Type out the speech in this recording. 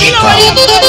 Chico.